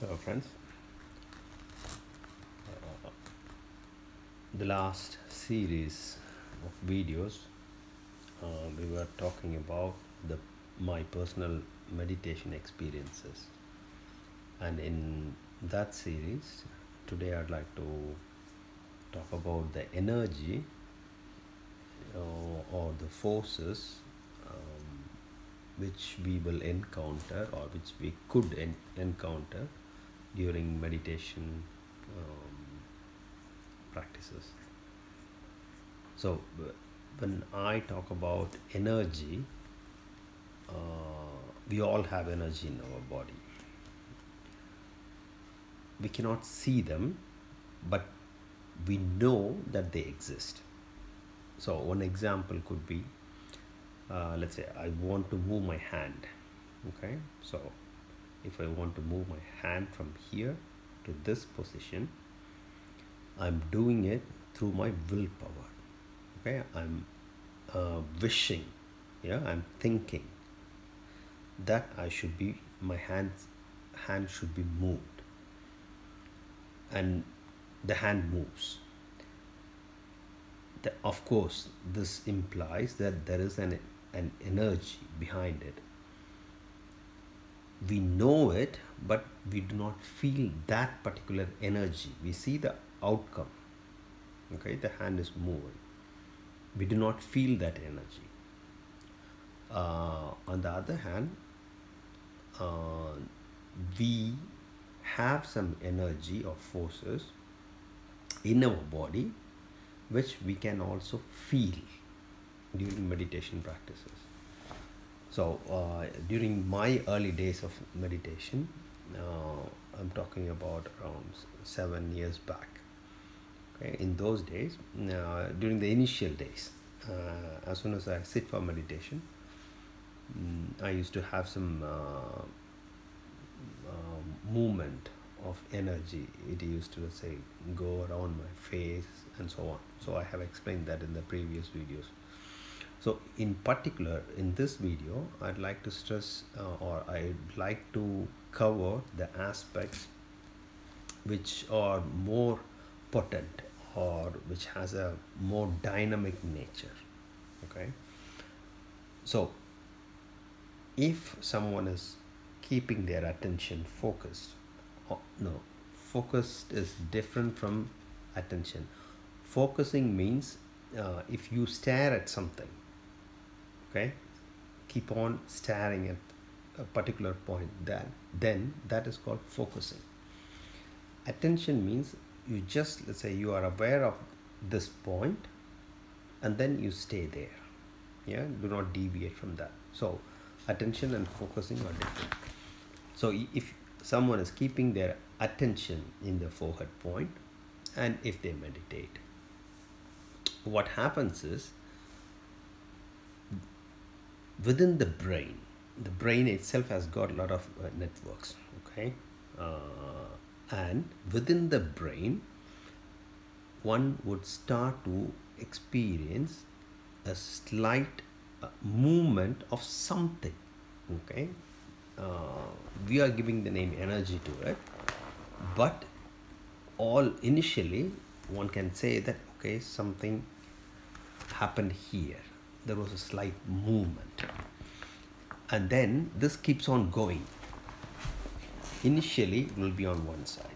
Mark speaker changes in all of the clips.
Speaker 1: Hello, friends. Uh, the last series of videos, uh, we were talking about the my personal meditation experiences, and in that series, today I'd like to talk about the energy uh, or the forces um, which we will encounter or which we could en- encounter during meditation um, practices. So, when I talk about energy, uh, we all have energy in our body. We cannot see them, but we know that they exist. So, one example could be uh, let's say I want to move my hand. Okay, so if I want to move my hand from here to this position, I'm doing it through my willpower. Okay, I'm uh, wishing, yeah, I'm thinking that I should be my hands hand should be moved, and the hand moves. The, of course, this implies that there is an an energy behind it. We know it, but we do not feel that particular energy. We see the outcome. Okay, the hand is moving. We do not feel that energy. Uh, on the other hand, uh, we have some energy or forces in our body which we can also feel during meditation practices. So, uh, during my early days of meditation, uh, I'm talking about around seven years back. Okay, in those days, uh, during the initial days, uh, as soon as I sit for meditation, mm, I used to have some uh, uh, movement of energy. It used to say go around my face and so on. So I have explained that in the previous videos. So in particular, in this video, I'd like to stress uh, or I'd like to cover the aspects which are more potent or which has a more dynamic nature. Okay. So if someone is keeping their attention focused oh, no focused is different from attention focusing means uh, if you stare at something okay? Keep on staring at a particular point then. Then that is called focusing. Attention means you just let's say you are aware of this point and then you stay there. Yeah? Do not deviate from that. So attention and focusing are different. So if someone is keeping their attention in the forehead point and if they meditate what happens is within the brain the brain itself has got a lot of uh, networks okay? Uh, and within the brain one would start to experience a slight uh, movement of something okay? Uh, we are giving the name energy to it but all initially one can say that okay something happened here there was a slight movement. And then this keeps on going. Initially it will be on one side.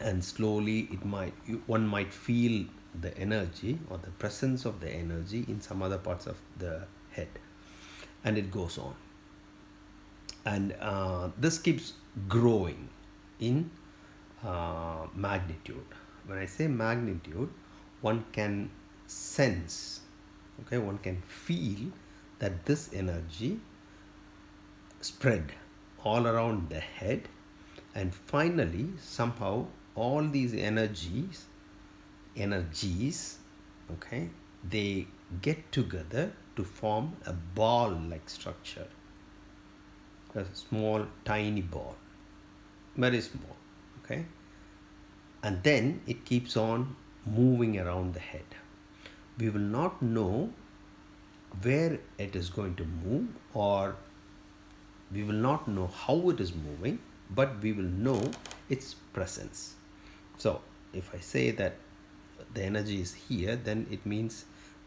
Speaker 1: And slowly it might one might feel the energy or the presence of the energy in some other parts of the head. And it goes on. And uh, this keeps growing in uh, magnitude. When i say magnitude one can sense okay one can feel that this energy spread all around the head and finally somehow all these energies energies okay they get together to form a ball like structure. A small tiny ball. Very small okay? And then it keeps on moving around the head we will not know where it is going to move or we will not know how it is moving but we will know its presence. So if i say that the energy is here then it means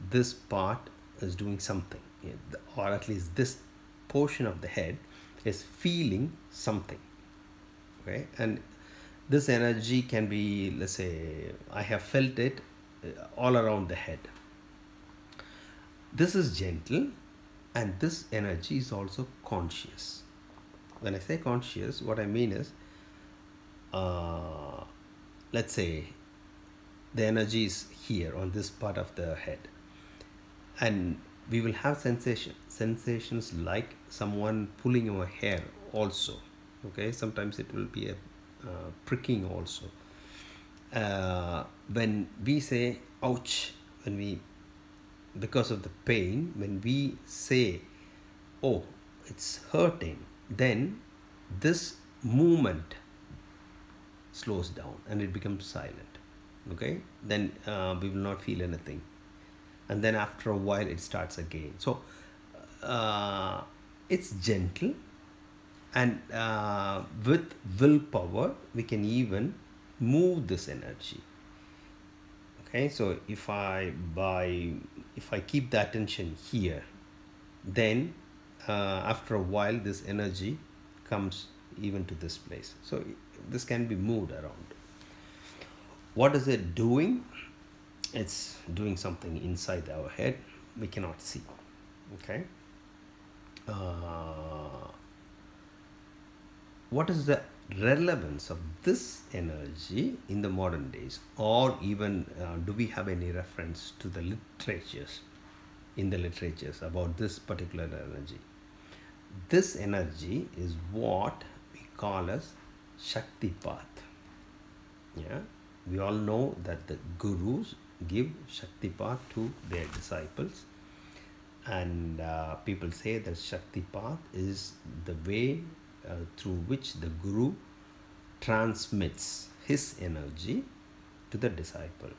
Speaker 1: this part is doing something. Or at least this portion of the head is feeling something. Okay and this energy can be let's say i have felt it uh, all around the head this is gentle and this energy is also conscious. When i say conscious what i mean is uh, let's say the energy is here on this part of the head. And we will have sensation sensations like someone pulling our hair also okay? Sometimes it will be a uh, pricking also. Uh, when we say ouch when we because of the pain when we say oh it's hurting then this movement slows down and it becomes silent. Okay? Then uh, we will not feel anything. And then after a while it starts again. So uh, it's gentle and uh, with willpower we can even move this energy okay so if i by if i keep the attention here then uh, after a while this energy comes even to this place. So this can be moved around. What is it doing? It's doing something inside our head we cannot see okay? Uh, what is the relevance of this energy in the modern days or even uh, do we have any reference to the literatures in the literatures about this particular energy this energy is what we call as shaktipat yeah we all know that the gurus give Shaktipat to their disciples. And uh, people say that Shaktipat is the way uh, through which the Guru transmits his energy to the disciple.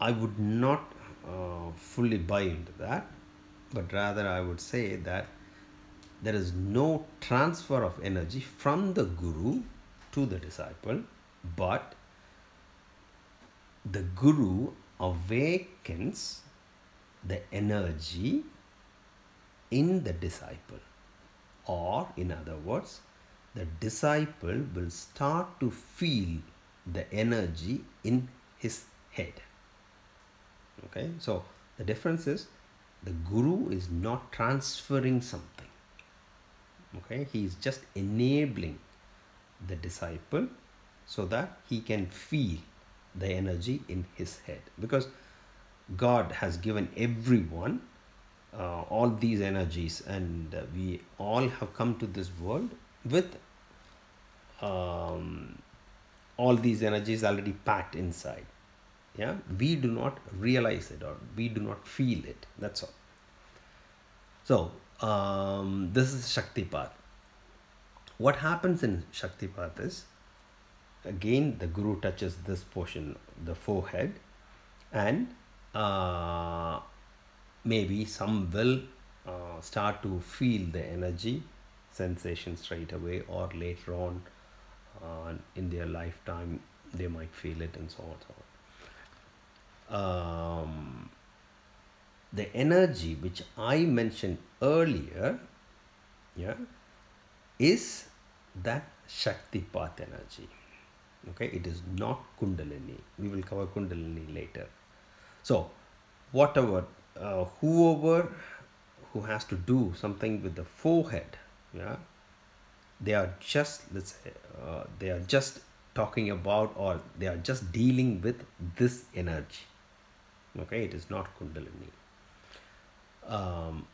Speaker 1: I would not uh, fully buy into that, but rather I would say that there is no transfer of energy from the Guru to the disciple, but the guru awakens the energy in the disciple or in other words the disciple will start to feel the energy in his head. Okay so the difference is the guru is not transferring something. Okay he is just enabling the disciple so that he can feel the energy in his head. Because God has given everyone uh, all these energies and uh, we all have come to this world with um, all these energies already packed inside. Yeah? We do not realize it or we do not feel it. That's all. So um, this is shaktipat what happens in shaktipat is again the guru touches this portion the forehead and uh, maybe some will uh, start to feel the energy sensation straight away or later on uh, in their lifetime they might feel it and so on so on. Um, the energy which i mentioned earlier yeah is that shaktipat energy. Okay it is not kundalini. We will cover kundalini later. So whatever uh, whoever who has to do something with the forehead yeah they are just let's say uh, they are just talking about or they are just dealing with this energy okay it is not kundalini um,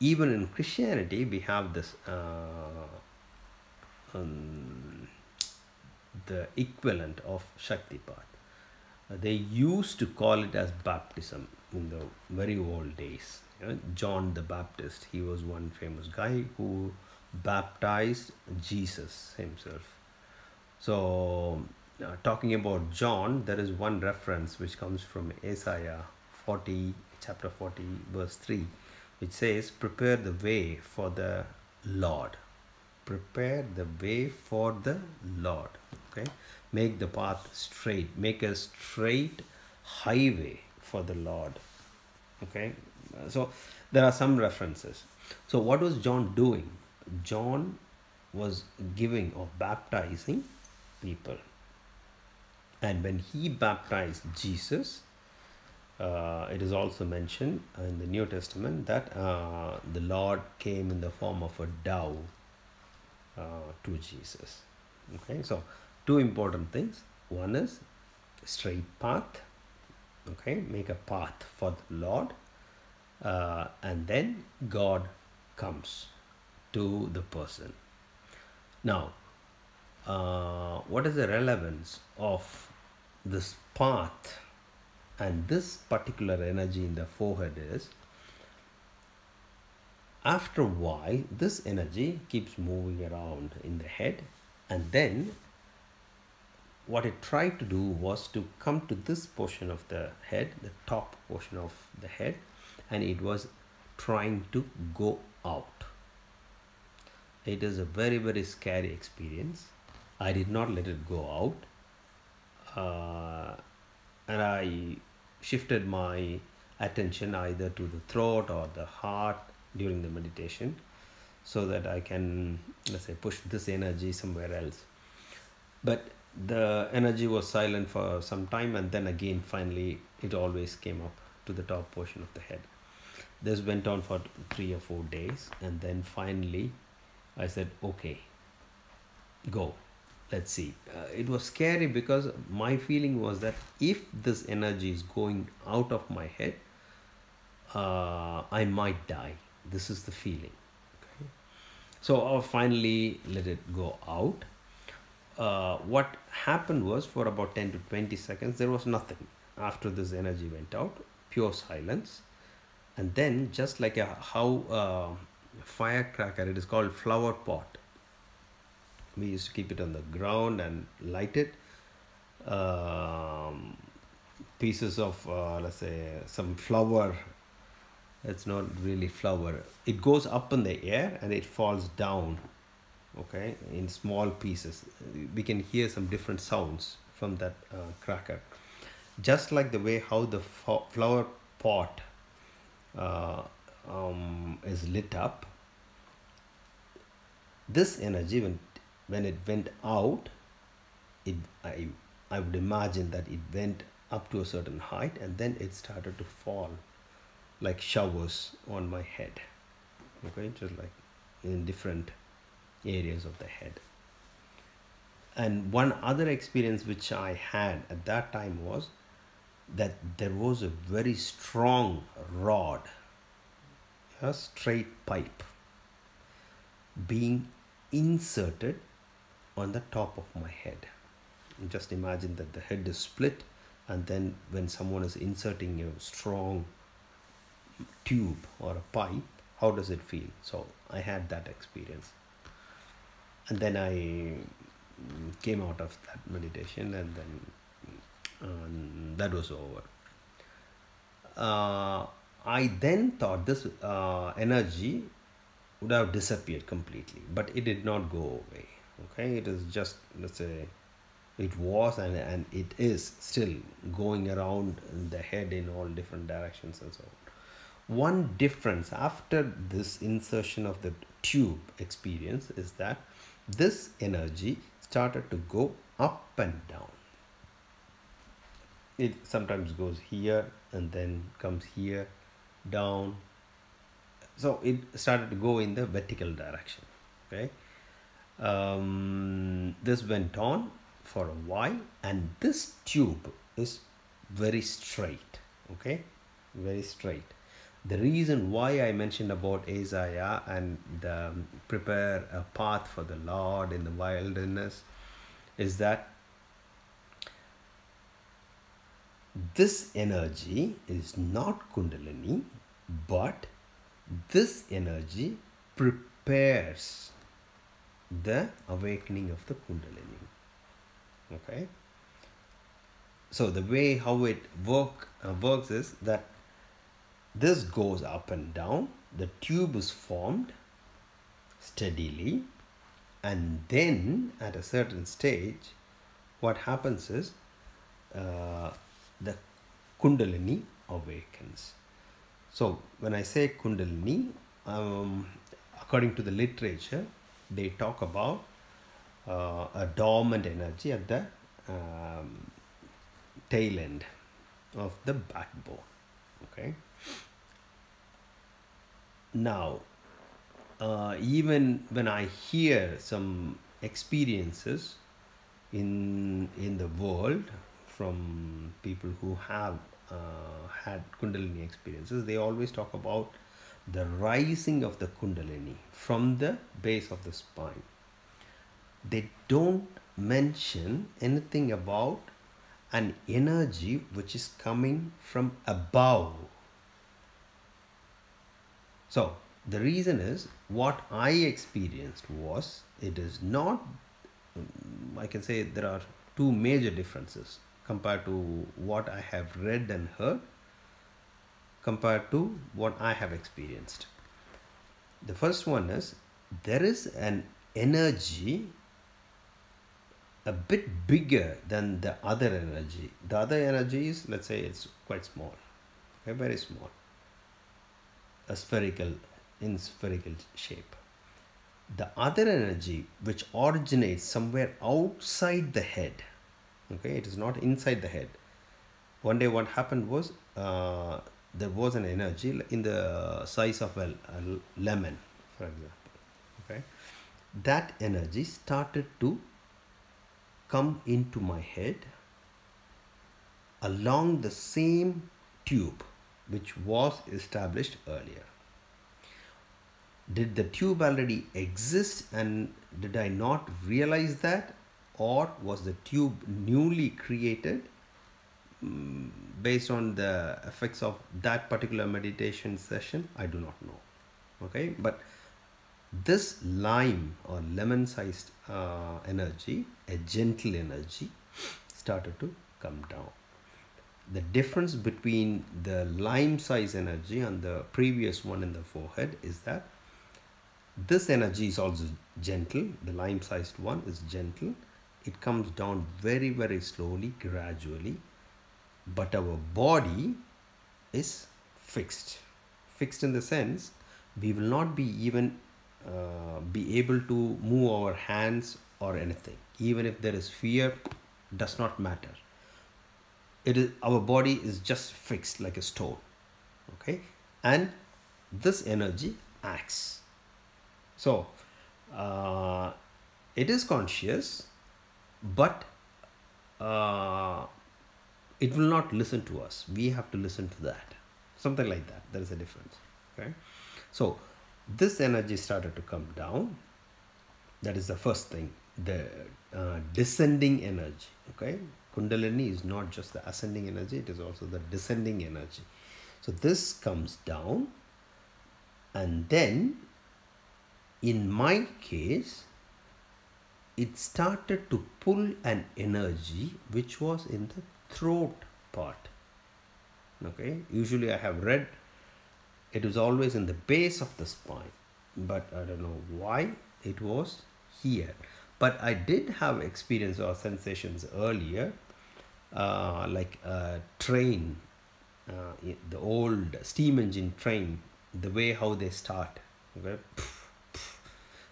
Speaker 1: even in christianity we have this uh, um, the equivalent of Shaktipat. They used to call it as baptism in the very old days. John the Baptist, he was one famous guy who baptized Jesus himself. So, uh, talking about John, there is one reference which comes from Isaiah 40, chapter 40, verse 3, which says, Prepare the way for the Lord. Prepare the way for the Lord. Okay, make the path straight. Make a straight highway for the Lord. Okay, so there are some references. So what was John doing? John was giving or baptizing people. And when he baptized Jesus, uh, it is also mentioned in the New Testament that uh, the Lord came in the form of a dove uh, to Jesus. Okay, so two important things. One is straight path. Okay, make a path for the Lord, uh, and then God comes to the person. Now, uh, what is the relevance of this path and this particular energy in the forehead is after a while this energy keeps moving around in the head and then what it tried to do was to come to this portion of the head the top portion of the head and it was trying to go out. It is a very very scary experience. I did not let it go out. Uh, and i shifted my attention either to the throat or the heart during the meditation so that I can, let's say, push this energy somewhere else. But the energy was silent for some time and then again, finally, it always came up to the top portion of the head. This went on for three or four days, and then finally, I said, okay, go let's see uh, it was scary because my feeling was that if this energy is going out of my head uh, i might die this is the feeling okay? so i finally let it go out uh, what happened was for about 10 to 20 seconds there was nothing. After this energy went out pure silence. And then just like a how uh, firecracker it is called flower pot. We used to keep it on the ground and light it. Um, pieces of uh, let's say some flower it's not really flower it goes up in the air and it falls down okay in small pieces. We can hear some different sounds from that uh, cracker. Just like the way how the flower pot uh, um, is lit up this energy when when it went out it I, I would imagine that it went up to a certain height and then it started to fall like showers on my head. Okay just like in different areas of the head and one other experience which i had at that time was that there was a very strong rod a straight pipe being inserted on the top of my head. Just imagine that the head is split and then when someone is inserting a strong tube or a pipe, how does it feel? So I had that experience. And then I came out of that meditation and then um, that was over. Uh, I then thought this uh, energy would have disappeared completely, but it did not go away okay it is just let's say it was and, and it is still going around the head in all different directions and so on one difference after this insertion of the tube experience is that this energy started to go up and down. It sometimes goes here and then comes here down. So it started to go in the vertical direction okay? Um, this went on for a while and this tube is very straight okay? Very straight the reason why i mentioned about isaiah and the, um, prepare a path for the lord in the wilderness is that this energy is not kundalini but this energy prepares the awakening of the kundalini. Okay? So the way how it work uh, works is that this goes up and down. The tube is formed steadily. And then at a certain stage what happens is uh, the kundalini awakens. So when i say kundalini um, according to the literature they talk about uh, a dormant energy at the um, tail end of the backbone. Okay now uh, even when I hear some experiences in in the world from people who have uh, had kundalini experiences they always talk about the rising of the kundalini from the base of the spine. They don't mention anything about an energy which is coming from above so the reason is what I experienced was it is not, I can say there are two major differences compared to what I have read and heard compared to what I have experienced. The first one is there is an energy a bit bigger than the other energy. The other energy is, let's say, it's quite small, okay, very small, a spherical in spherical shape. The other energy which originates somewhere outside the head, okay, it is not inside the head. One day, what happened was uh, there was an energy in the size of a, a lemon, for example, okay. That energy started to come into my head along the same tube which was established earlier. Did the tube already exist and did I not realize that? Or was the tube newly created? Um, based on the effects of that particular meditation session I do not know. Okay but this lime or lemon sized uh, energy a gentle energy started to come down the difference between the lime size energy and the previous one in the forehead is that this energy is also gentle the lime sized one is gentle. It comes down very very slowly gradually but our body is fixed. Fixed in the sense we will not be even uh, be able to move our hands or anything. Even if there is fear does not matter it is our body is just fixed like a stone okay and this energy acts so uh, it is conscious, but uh, it will not listen to us. We have to listen to that. Something like that. There is a difference. Okay. So this energy started to come down. That is the first thing. The uh, descending energy. Okay. Kundalini is not just the ascending energy, it is also the descending energy. So this comes down and then in my case it started to pull an energy which was in the throat part. Okay? Usually i have read it was always in the base of the spine but i don't know why it was here but i did have experience or sensations earlier uh, like a train uh, the old steam engine train the way how they start okay?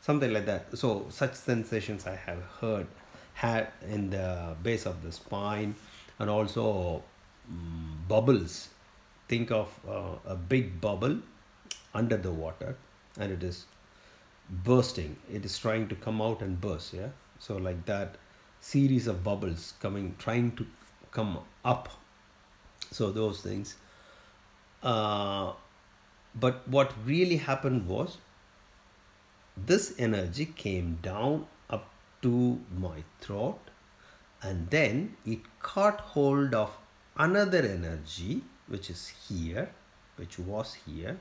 Speaker 1: Something like that. So such sensations i have heard had in the base of the spine and also um, bubbles. Think of uh, a big bubble under the water and it is bursting. It is trying to come out and burst yeah? So like that series of bubbles coming trying to come up. So those things. Uh, but what really happened was this energy came down up to my throat and then it caught hold of another energy which is here which was here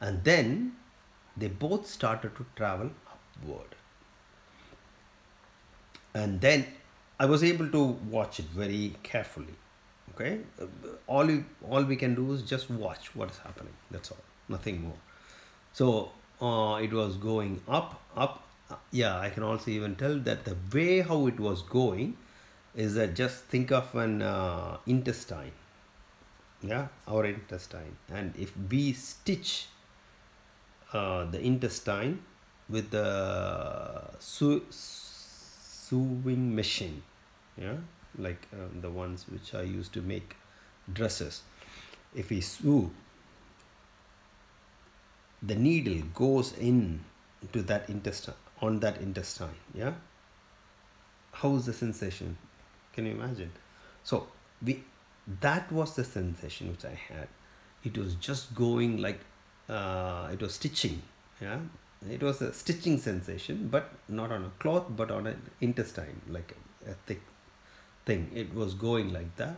Speaker 1: and then they both started to travel upward and then i was able to watch it very carefully okay all you, all we can do is just watch what is happening that's all nothing more so uh, it was going up, up. uh, Yeah, I can also even tell that the way how it was going is that just think of an uh, intestine. Yeah, our intestine. And if we stitch uh, the intestine with the sew- sewing machine, yeah, like um, the ones which I used to make dresses. If we sew the needle goes in to that intestine on that intestine yeah? How is the sensation? Can you imagine? So we that was the sensation which i had. It was just going like uh, it was stitching yeah? It was a stitching sensation but not on a cloth but on an intestine like a, thick thing. It was going like that.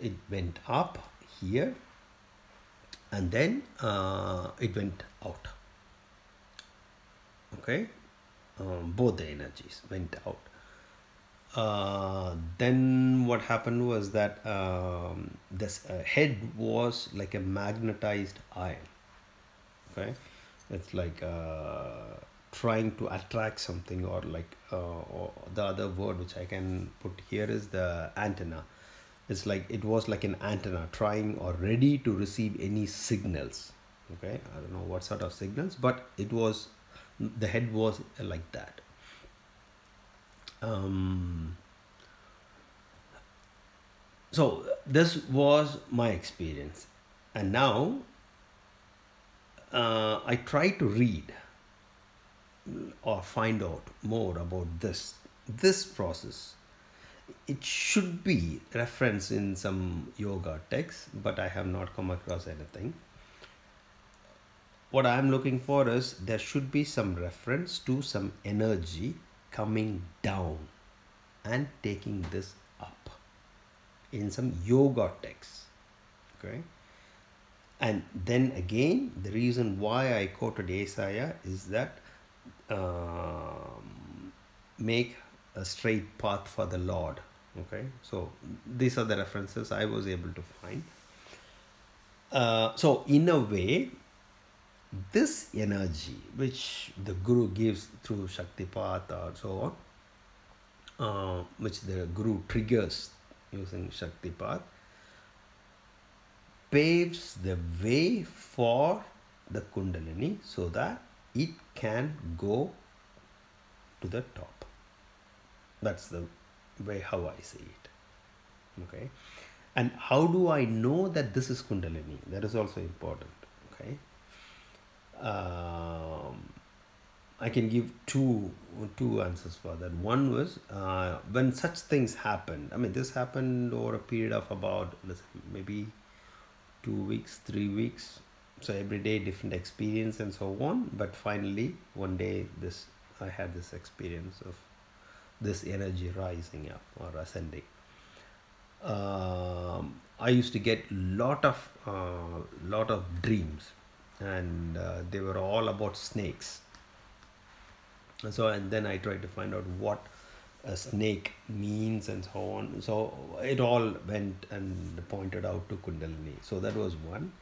Speaker 1: It went up here and then uh, it went out. Okay? Um, both the energies went out. Uh, then what happened was that um, this uh, head was like a magnetized iron okay it's like uh, trying to attract something or like uh, or the other word which i can put here is the antenna. It's like it was like an antenna trying or ready to receive any signals. Okay? I don't know what sort of signals but it was the head was like that. Um, so this was my experience. And now uh, i try to read or find out more about this this process. It should be referenced in some yoga text but i have not come across anything. What i am looking for is there should be some reference to some energy coming down and taking this up in some yoga text okay and then again the reason why i quoted Isaiah is that um, make a straight path for the Lord. Okay, so these are the references I was able to find. Uh, so, in a way, this energy which the Guru gives through Shaktipat or so on, uh, which the Guru triggers using Shaktipat, paves the way for the Kundalini so that it can go to the top. That's the way how i see it. Okay? And how do i know that this is kundalini? That is also important. Okay? Um, i can give two two answers for that. One was uh, when such things happened i mean this happened over a period of about maybe two weeks three weeks. So every day different experience and so on. But finally one day this i had this experience of this energy rising up or ascending. Um, i used to get lot of uh, lot of dreams. And uh, they were all about snakes. So and then i tried to find out what a snake means and so on so it all went and pointed out to kundalini so that was one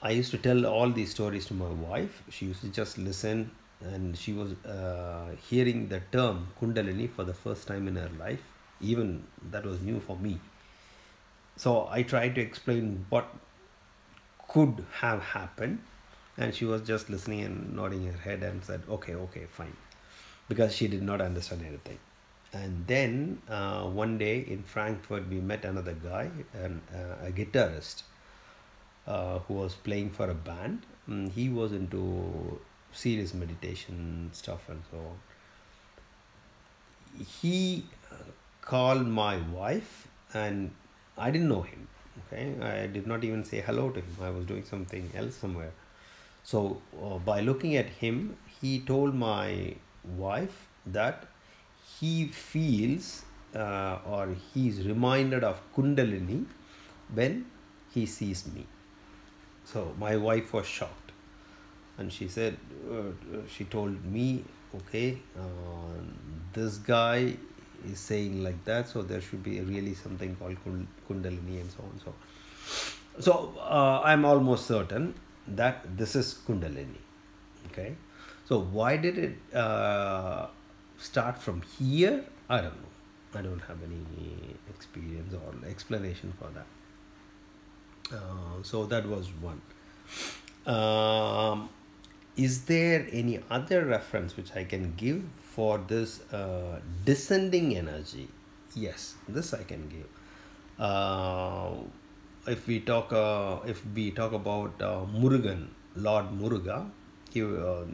Speaker 1: I used to tell all these stories to my wife. She used to just listen, and she was uh, hearing the term Kundalini for the first time in her life. Even that was new for me. So I tried to explain what could have happened, and she was just listening and nodding her head and said, "Okay, okay, fine," because she did not understand anything. And then uh, one day in Frankfurt, we met another guy, and uh, a guitarist uh, who was playing for a band. Mm, he was into serious meditation stuff and so on. He uh, called my wife, and I didn't know him. Okay, I did not even say hello to him. I was doing something else somewhere. So uh, by looking at him, he told my wife that he feels uh, or is reminded of Kundalini when he sees me. So my wife was shocked, and she said, uh, she told me, okay, uh, this guy is saying like that, so there should be really something called Kundalini and so on. So, so uh, I'm almost certain that this is Kundalini. Okay, so why did it uh, start from here? I don't know. I don't have any experience or explanation for that. Uh, so that was one. Um, is there any other reference which I can give for this uh, descending energy? Yes, this I can give. Uh, if we talk, uh, if we talk about uh, Murugan, Lord Muruga, he, uh,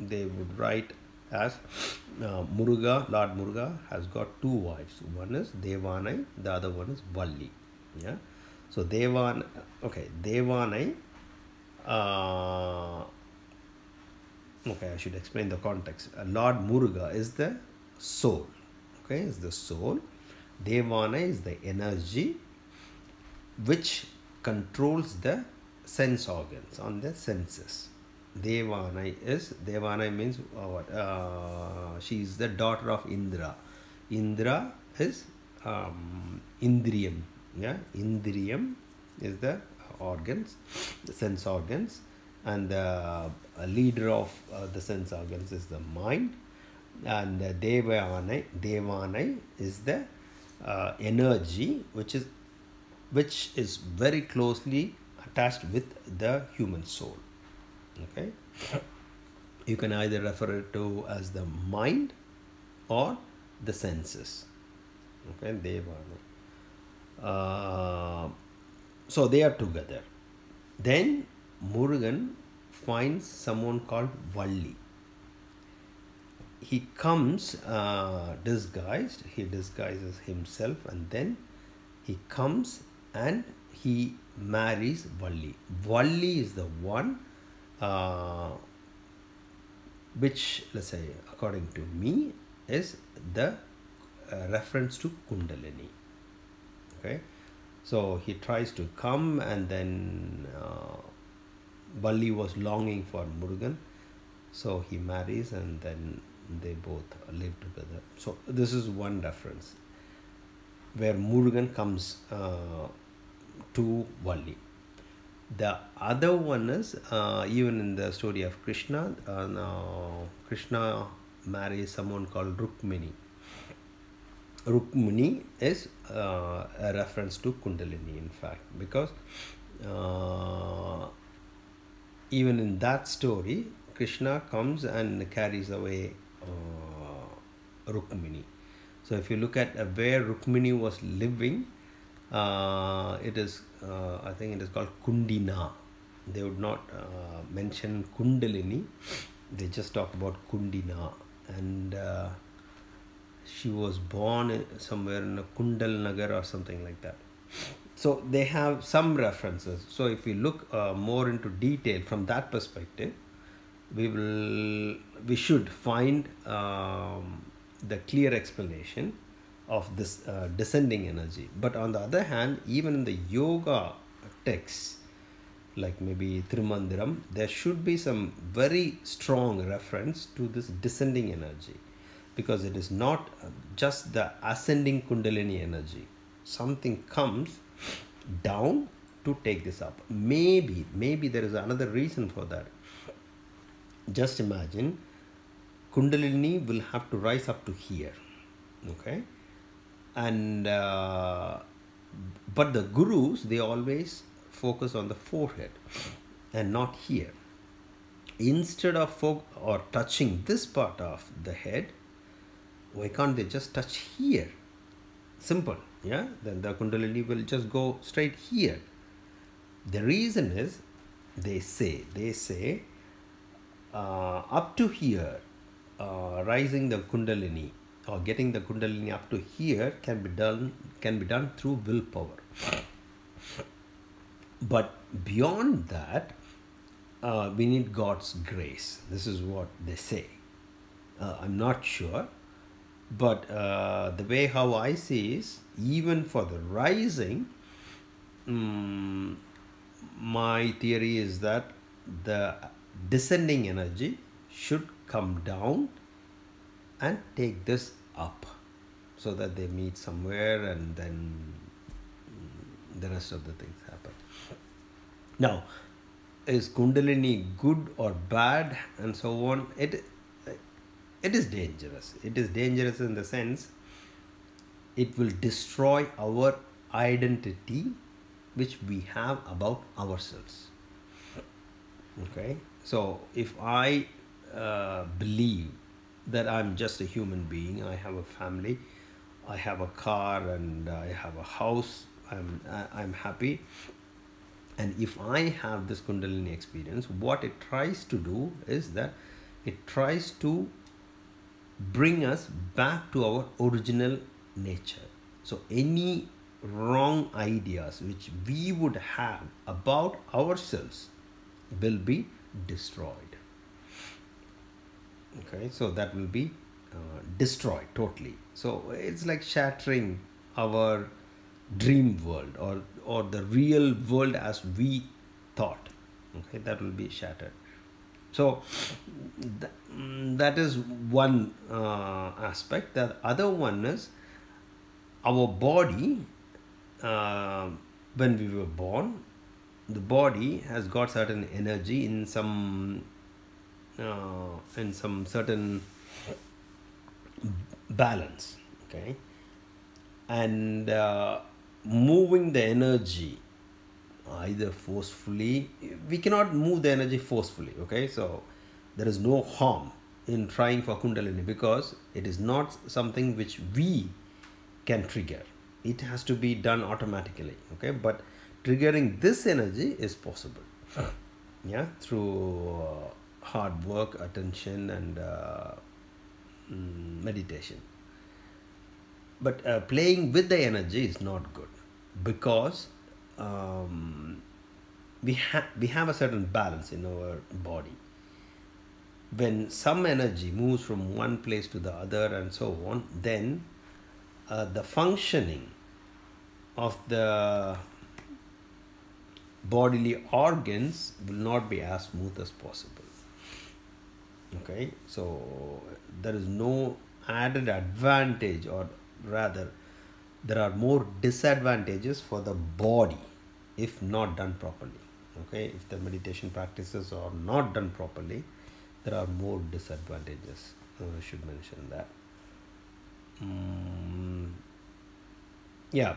Speaker 1: they would write as uh, Muruga, Lord Muruga has got two wives. One is Devanai, the other one is Valli. Yeah. So Devan, okay, Devanai. Uh, okay, I should explain the context. Uh, Lord Muruga is the soul. Okay, is the soul. Devana is the energy which controls the sense organs on the senses. Devanai is Devanai means uh, what? Uh, she is the daughter of Indra. Indra is um, Indriyam. Yeah, Indriyam is the organs, the sense organs, and the leader of uh, the sense organs is the mind, and uh, Devanai Devanai is the uh, energy which is which is very closely attached with the human soul okay. You can either refer it to as the mind or the senses. Okay devana uh, so they are together. Then murugan finds someone called valli. He comes uh, disguised. He disguises himself and then he comes and he marries Valli. Valli is the one uh, which, let's say, according to me, is the uh, reference to Kundalini. Okay, so he tries to come, and then uh, Valli was longing for Murugan, so he marries, and then they both live together. So this is one reference where Murugan comes uh, to Valli. The other one is uh, even in the story of Krishna, uh, Krishna marries someone called Rukmini. Rukmini is uh, a reference to Kundalini, in fact, because uh, even in that story, Krishna comes and carries away uh, Rukmini. So if you look at where Rukmini was living, uh, it is uh, I think it is called Kundina. They would not uh, mention Kundalini. They just talk about Kundina, and uh, she was born somewhere in a Kundal Nagar or something like that. So they have some references. So if we look uh, more into detail from that perspective, we will we should find um, the clear explanation of this uh, descending energy. But on the other hand, even in the yoga texts, like maybe Thirumandiram, there should be some very strong reference to this descending energy because it is not just the ascending Kundalini energy. Something comes down to take this up. Maybe, maybe there is another reason for that. Just imagine Kundalini will have to rise up to here. Okay and uh, but the gurus they always focus on the forehead and not here. Instead of fo- or touching this part of the head why can't they just touch here? Simple yeah? Then the kundalini will just go straight here. The reason is they say they say uh, up to here uh, rising the kundalini or getting the kundalini up to here can be done can be done through willpower. But beyond that uh, we need god's grace. This is what they say. Uh, i'm not sure but uh, the way how i see is even for the rising um, my theory is that the descending energy should come down and take this up so that they meet somewhere and then the rest of the things happen. Now, is kundalini good or bad and so on? It it is dangerous. It is dangerous in the sense it will destroy our identity which we have about ourselves. Okay? So if i uh, believe that i'm just a human being. I have a family. I have a car and i have a house. I'm i'm happy. And if i have this kundalini experience what it tries to do is that it tries to bring us back to our original nature. So any wrong ideas which we would have about ourselves will be destroyed okay so that will be uh, destroyed totally. So it's like shattering our dream world or or the real world as we thought. Okay that will be shattered. So th- mm, that is one uh, aspect. The other one is our body uh, when we were born the body has got certain energy in some uh, in some certain balance okay? And uh, moving the energy either forcefully we cannot move the energy forcefully okay? So there is no harm in trying for kundalini because it is not something which we can trigger. It has to be done automatically okay? But triggering this energy is possible. Yeah? Through uh, hard work attention and uh, mm, meditation. But uh, playing with the energy is not good because um, we have we have a certain balance in our body. When some energy moves from one place to the other and so on then uh, the functioning of the bodily organs will not be as smooth as possible okay so there is no added advantage or rather there are more disadvantages for the body if not done properly. Okay if the meditation practices are not done properly there are more disadvantages. Uh, i should mention that. Mm, yeah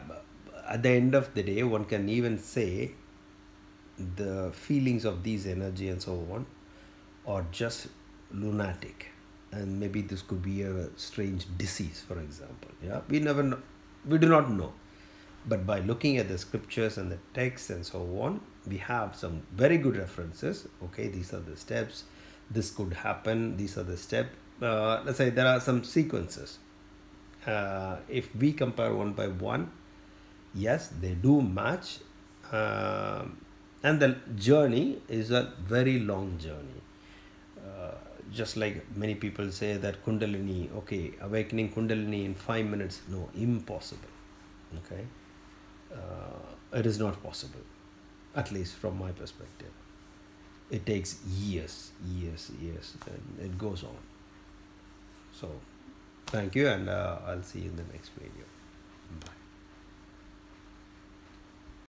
Speaker 1: at the end of the day one can even say the feelings of these energy and so on are just lunatic. And maybe this could be a strange disease for example. Yeah we never know we do not know. But by looking at the scriptures and the texts and so on we have some very good references. Okay these are the steps. This could happen. These are the steps uh, let's say there are some sequences. Uh, if we compare one by one yes they do match. Uh, and the journey is a very long journey just like many people say that kundalini okay awakening kundalini in 5 minutes no impossible okay? Uh, it is not possible at least from my perspective. It takes years years years and it goes on. So thank you and uh, i'll see you in the next video